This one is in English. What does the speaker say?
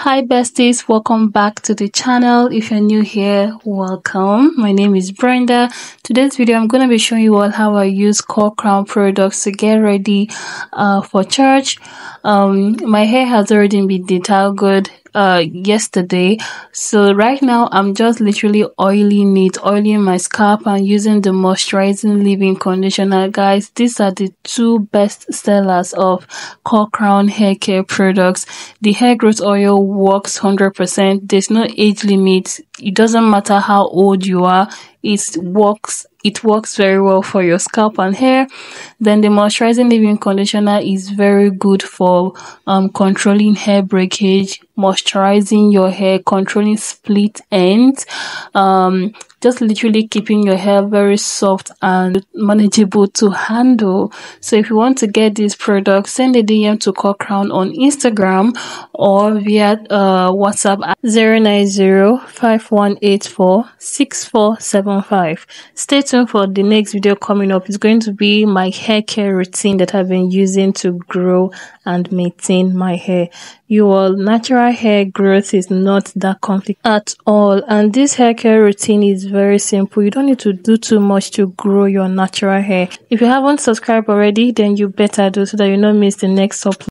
hi besties. Welcome back to the channel. If you're new here welcome. My name is brenda. Today's video i'm going to be showing you all how i use core crown products to get ready uh, for church. Um my hair has already been detailed good uh yesterday. So right now i'm just literally oiling it oiling my scalp and using the moisturizing leave-in conditioner. Guys these are the two best sellers of core crown hair care products. The hair growth oil works 100 percent. There's no age limit. It doesn't matter how old you are it works it works very well for your scalp and hair. Then the moisturizing leave-in conditioner is very good for um, controlling hair breakage moisturizing your hair controlling split ends um, just literally keeping your hair very soft and manageable to handle. So if you want to get this product send a dm to core crown on instagram or via uh, whatsapp at 090 stay tuned for the next video coming up. It's going to be my hair care routine that i've been using to grow and maintain my hair you all natural hair growth is not that complicated at all. And this hair care routine is very simple. You don't need to do too much to grow your natural hair. If you haven't subscribed already then you better do so that you don't miss the next upload